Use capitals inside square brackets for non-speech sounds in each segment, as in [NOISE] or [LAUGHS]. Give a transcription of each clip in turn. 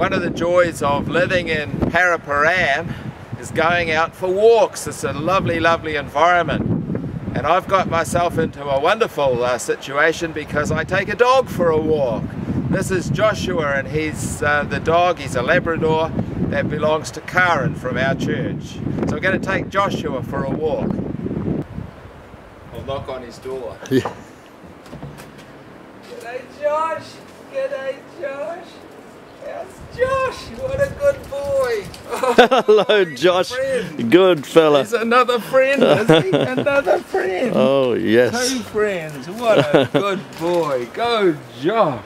one of the joys of living in Paraparaumu is going out for walks. It's a lovely, lovely environment. And I've got myself into a wonderful uh, situation because I take a dog for a walk. This is Joshua and he's uh, the dog, he's a Labrador that belongs to Karen from our church. So I'm going to take Joshua for a walk. I'll knock on his door. Yeah. G'day Josh! G'day Josh! Josh? What a good boy! [LAUGHS] Oh, Hello, Josh. friend. Good fella. He's another friend, is he? [LAUGHS] Another friend! Oh, yes. Two friends. What a [LAUGHS] good boy. Go Josh.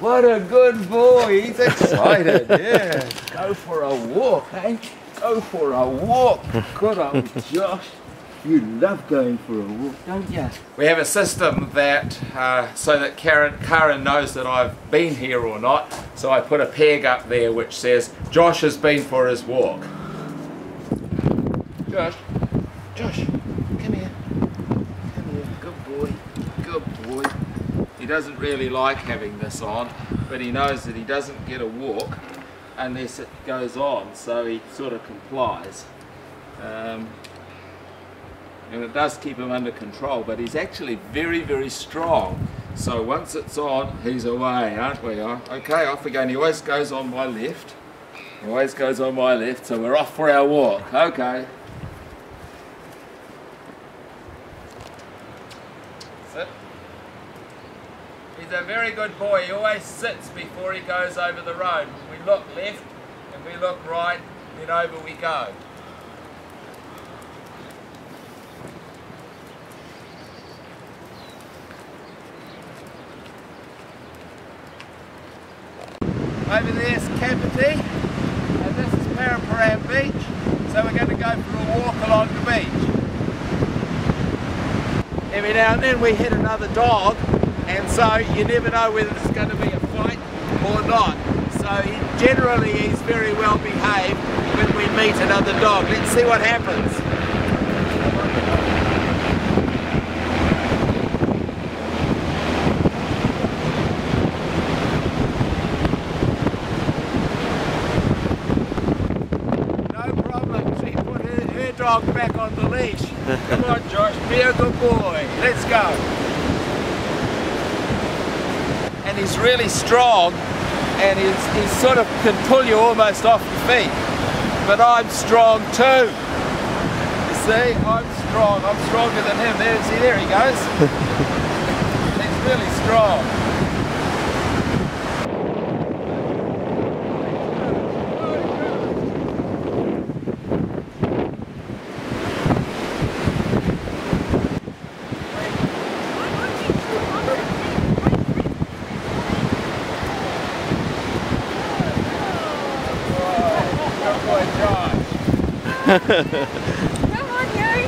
What a good boy. He's excited. Yeah. Go for a walk, eh? Go for a walk. Good old Josh. You love going for a walk, don't you? We have a system that, uh, so that Karen, Karen knows that I've been here or not, so I put a peg up there which says, Josh has been for his walk. Josh, Josh, come here. Come here, good boy, good boy. He doesn't really like having this on, but he knows that he doesn't get a walk unless it goes on, so he sort of complies. Um, and it does keep him under control, but he's actually very, very strong. So once it's on, he's away, aren't we? Okay, off again. he always goes on my left. Always goes on my left, so we're off for our walk. Okay. Sit. He's a very good boy. He always sits before he goes over the road. We look left and we look right, then over we go. Over there's Kapiti, and this is Paraparaumu Beach. So we're going to go for a walk along the beach. Every now and then we hit another dog, and so you never know whether it's going to be a fight or not. So generally he's very well behaved when we meet another dog. Let's see what happens. Dog back on the leash. Come on, Josh, be a good boy. Let's go. And he's really strong, and he's, he sort of can pull you almost off your feet. But I'm strong too. You see, I'm strong. I'm stronger than him. There, see, there he goes. [LAUGHS] he's really strong. Good boy, Josh. Come on, Harry.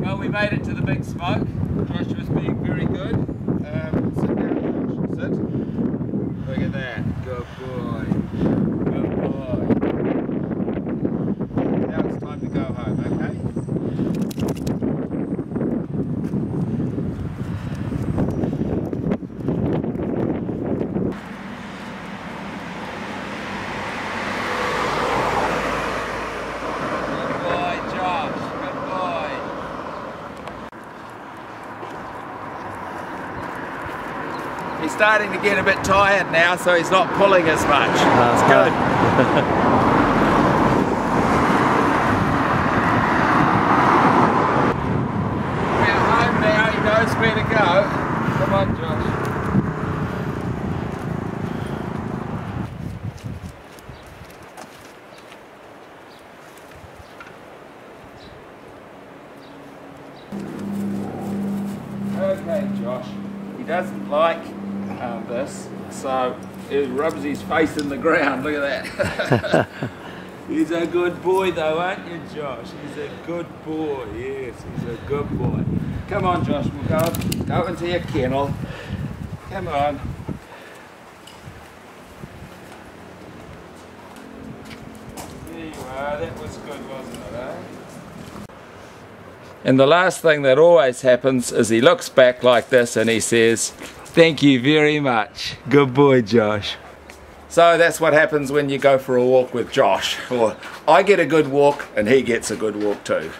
Well, we made it to the big smoke. Josh was being very good. Um, sit down, Josh. Sit. Look at that. Good boy. Good boy. Now it's time to go home, okay? Good boy, Josh. Good boy. He's starting to get a bit tired now, so he's not pulling as much. That's good. [LAUGHS] We're home now, he knows where to go. Come on, Josh. Okay, Josh. He doesn't like um, this, so he rubs his face in the ground. Look at that. [LAUGHS] [LAUGHS] he's a good boy, though, aren't you, Josh? He's a good boy. Yes, he's a good boy. Come on, Josh. We'll go go into your kennel. Come on. There you are. That was good, wasn't it, eh? And the last thing that always happens is he looks back like this and he says, Thank you very much. Good boy, Josh. So that's what happens when you go for a walk with Josh. Or I get a good walk and he gets a good walk too.